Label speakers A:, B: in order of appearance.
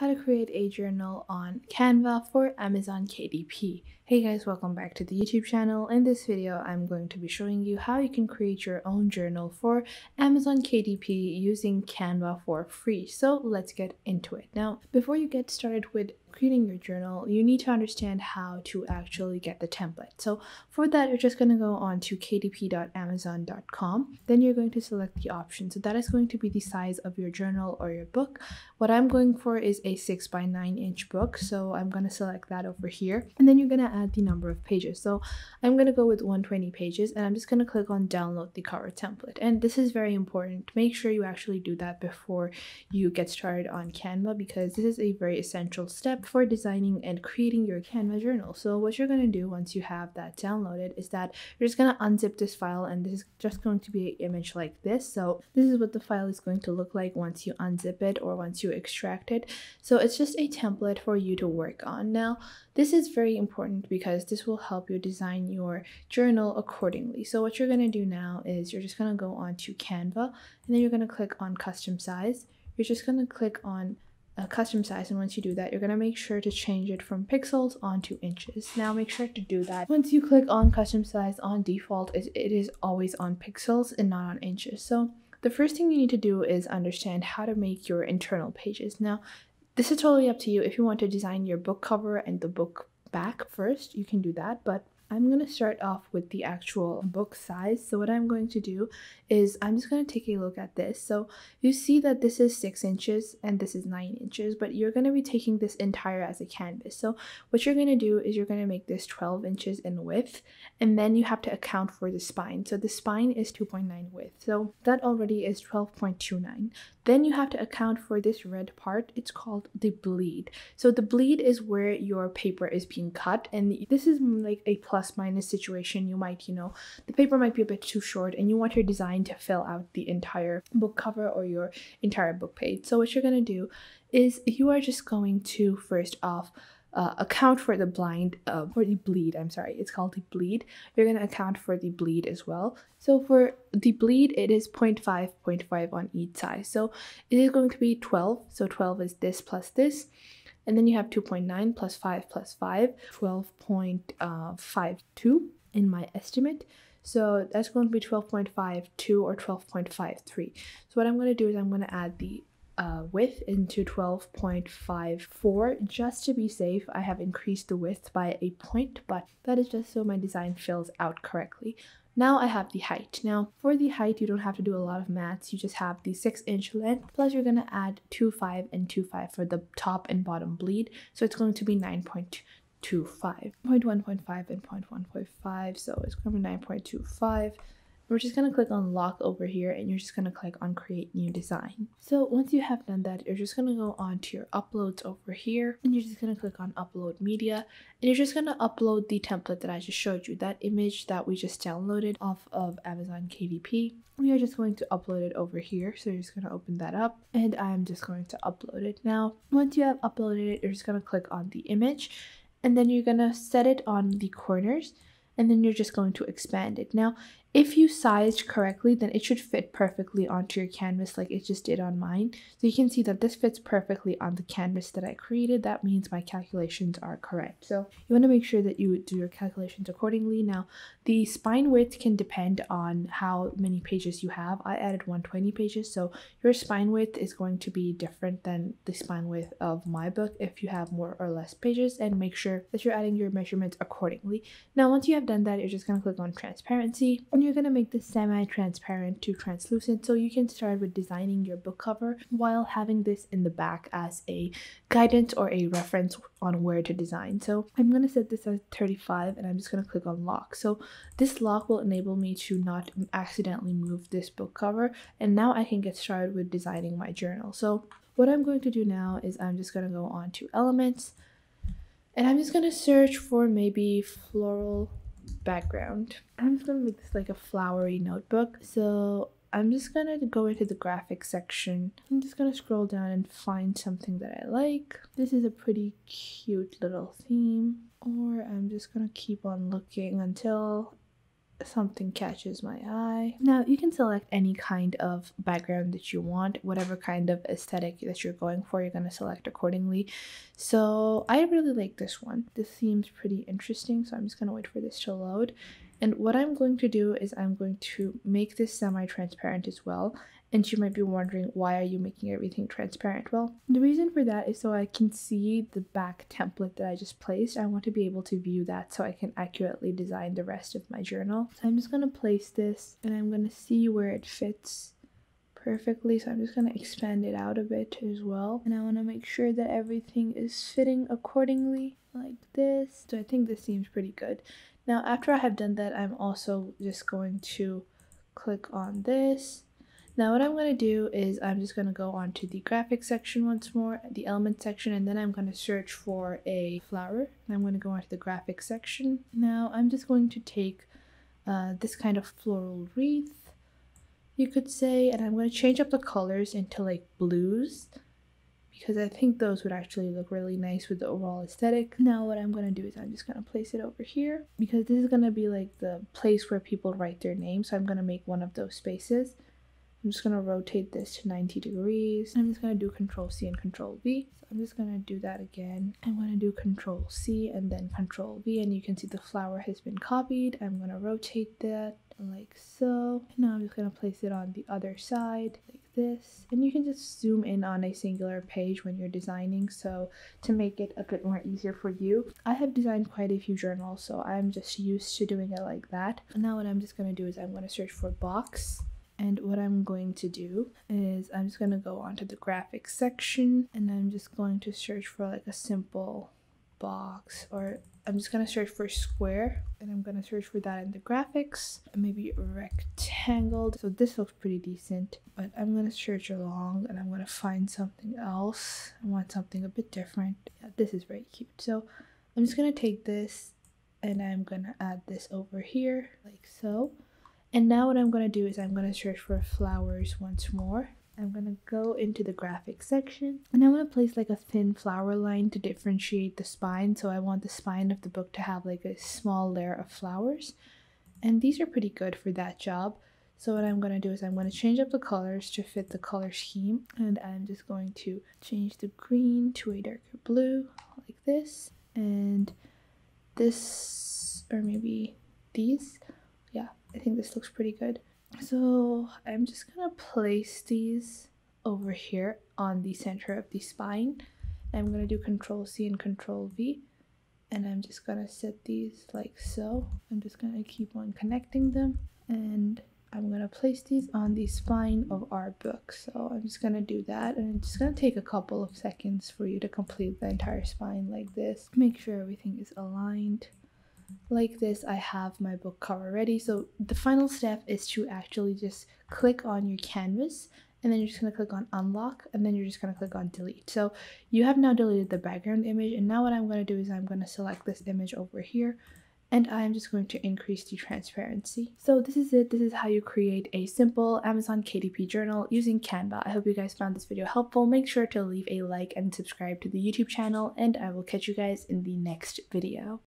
A: how to create a journal on Canva for Amazon KDP. Hey guys, welcome back to the YouTube channel. In this video, I'm going to be showing you how you can create your own journal for Amazon KDP using Canva for free. So let's get into it. Now, before you get started with creating your journal, you need to understand how to actually get the template. So for that, you're just going to go on to kdp.amazon.com. Then you're going to select the option. So that is going to be the size of your journal or your book. What I'm going for is a 6 by 9 inch book. So I'm going to select that over here. And then you're going to add the number of pages. So I'm going to go with 120 pages and I'm just going to click on download the cover template. And this is very important. Make sure you actually do that before you get started on Canva because this is a very essential step for designing and creating your Canva journal. So what you're going to do once you have that downloaded is that you're just going to unzip this file and this is just going to be an image like this. So this is what the file is going to look like once you unzip it or once you extract it. So it's just a template for you to work on. Now, this is very important because this will help you design your journal accordingly. So what you're going to do now is you're just going to go on to Canva and then you're going to click on custom size. You're just going to click on custom size and once you do that you're going to make sure to change it from pixels onto inches. Now make sure to do that. Once you click on custom size on default it, it is always on pixels and not on inches. So the first thing you need to do is understand how to make your internal pages. Now this is totally up to you. If you want to design your book cover and the book back first you can do that but I'm going to start off with the actual book size. So what I'm going to do is I'm just going to take a look at this. So you see that this is 6 inches and this is 9 inches, but you're going to be taking this entire as a canvas. So what you're going to do is you're going to make this 12 inches in width and then you have to account for the spine. So the spine is 2.9 width. So that already is 12.29. Then you have to account for this red part. It's called the bleed. So the bleed is where your paper is being cut and this is mm, like a plus minus situation. You might, you know, the paper might be a bit too short and you want your design to fill out the entire book cover or your entire book page. So what you're going to do is you are just going to first off uh, account for the blind uh, for the bleed i'm sorry it's called the bleed. You're going to account for the bleed as well. So for the bleed it is 0.5 0.5 on each side. So it is going to be 12 so 12 is this plus this and then you have 2.9 plus 5 plus 5 12.52 in my estimate. So that's going to be 12.52 or 12.53 so what i'm going to do is i'm going to add the uh, width into 12.54 just to be safe I have increased the width by a point but that is just so my design fills out correctly now I have the height. Now for the height, you don't have to do a lot of maths. You just have the 6 inch length. Plus you're to add 2, 5 and 2, 5 for the top and bottom bleed. So it's going to be 9.25. 0.1.5 and 0.1.5 so it's going to be 9.25 we're just to click on lock over here and you're just to click on create new design. So once you have done that, you're just to go on to your uploads over here and you're just to click on upload media and you're just to upload the template that I just showed you, that image that we just downloaded off of Amazon KDP. We are just going to upload it over here. So you're just to open that up and I'm just going to upload it. Now, once you have uploaded it, you're just to click on the image and then you're to set it on the corners and then you're just going to expand it. Now, if you sized correctly, then it should fit perfectly onto your canvas like it just did on mine. So you can see that this fits perfectly on the canvas that I created. That means my calculations are correct. So you want to make sure that you do your calculations accordingly. Now, the spine width can depend on how many pages you have. I added 120 pages, so your spine width is going to be different than the spine width of my book if you have more or less pages and make sure that you're adding your measurements accordingly. Now, once you have done that, you're just going to click on transparency and you're going to make this semi-transparent to translucent so you can start with designing your book cover while having this in the back as a guidance or a reference on where to design. So I'm going to set this as 35 and I'm just going to click on lock. So this lock will enable me to not accidentally move this book cover and now I can get started with designing my journal. So what I'm going to do now is I'm just going to go on to elements and I'm just going to search for maybe floral background. I'm just gonna make this like a flowery notebook. So I'm just gonna go into the graphics section. I'm just gonna scroll down and find something that I like. This is a pretty cute little theme. Or I'm just gonna keep on looking until something catches my eye. Now you can select any kind of background that you want, whatever kind of aesthetic that you're going for, you're going to select accordingly. So I really like this one. This seems pretty interesting, so I'm just going to wait for this to load. And what I'm going to do is I'm going to make this semi-transparent as well. And you might be wondering, why are you making everything transparent? Well, the reason for that is so I can see the back template that I just placed. I want to be able to view that so I can accurately design the rest of my journal. So I'm just going to place this and I'm going to see where it fits perfectly so I'm just going to expand it out a bit as well and I want to make sure that everything is fitting accordingly like this so I think this seems pretty good now after I have done that, I'm also just going to click on this. Now what I'm going to do is I'm just going to go on to the graphics section once more, the element section, and then I'm going to search for a flower. I'm going to go onto the graphics section. Now I'm just going to take uh, this kind of floral wreath, you could say, and I'm going to change up the colors into like blues because I think those would actually look really nice with the overall aesthetic. Now what I'm going to do is I'm just going to place it over here because this is going to be like the place where people write their name. So I'm going to make one of those spaces. I'm just going to rotate this to 90 degrees. I'm just going to do Control C and Control V. So I'm just going to do that again. I'm going to do Control C and then Control V and you can see the flower has been copied. I'm going to rotate that like so. Now I'm just to place it on the other side like this and you can just zoom in on a singular page when you're designing so to make it a bit more easier for you i have designed quite a few journals so i'm just used to doing it like that and now what i'm just going to do is i'm going to search for box and what I'm going to do is I'm just going to go onto the graphics section and I'm just going to search for like a simple box or I'm just gonna search for square and I'm gonna search for that in the graphics maybe rectangle so this looks pretty decent but I'm gonna search along and I'm gonna find something else. I want something a bit different. Yeah, this is very cute. So I'm just gonna take this and I'm gonna add this over here like so. And now what I'm gonna do is I'm gonna search for flowers once more I'm gonna go into the graphic section and I'm gonna place like a thin flower line to differentiate the spine. So I want the spine of the book to have like a small layer of flowers. And these are pretty good for that job. So what I'm going to do is I'm going to change up the colors to fit the color scheme. And I'm just going to change the green to a darker blue like this. And this, or maybe these. Yeah, I think this looks pretty good. So I'm just gonna place these over here on the center of the spine. I'm gonna do control C and control V and I'm just gonna set these like so. I'm just gonna keep on connecting them and I'm gonna place these on the spine of our book. So I'm just gonna do that and it's just gonna take a couple of seconds for you to complete the entire spine like this. Make sure everything is aligned like this I have my book cover ready so the final step is to actually just click on your canvas and then you're just going to click on unlock and then you're just going to click on delete so you have now deleted the background image and now what I'm going to do is I'm going to select this image over here and I'm just going to increase the transparency. So this is it. This is how you create a simple Amazon KDP journal using Canva. I hope you guys found this video helpful. Make sure to leave a like and subscribe to the YouTube channel and I will catch you guys in the next video.